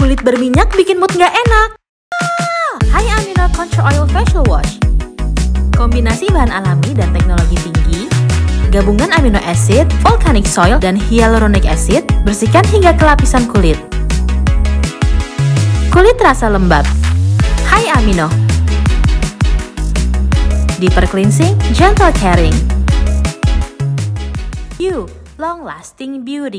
Kulit berminyak bikin mood nggak enak. Ah, Hai Amino Control Oil Facial Wash. Kombinasi bahan alami dan teknologi tinggi, gabungan amino acid, volcanic soil, dan hyaluronic acid bersihkan hingga ke lapisan kulit. Kulit terasa lembab. Hai Amino. Deeper cleansing, gentle caring. You, long lasting beauty.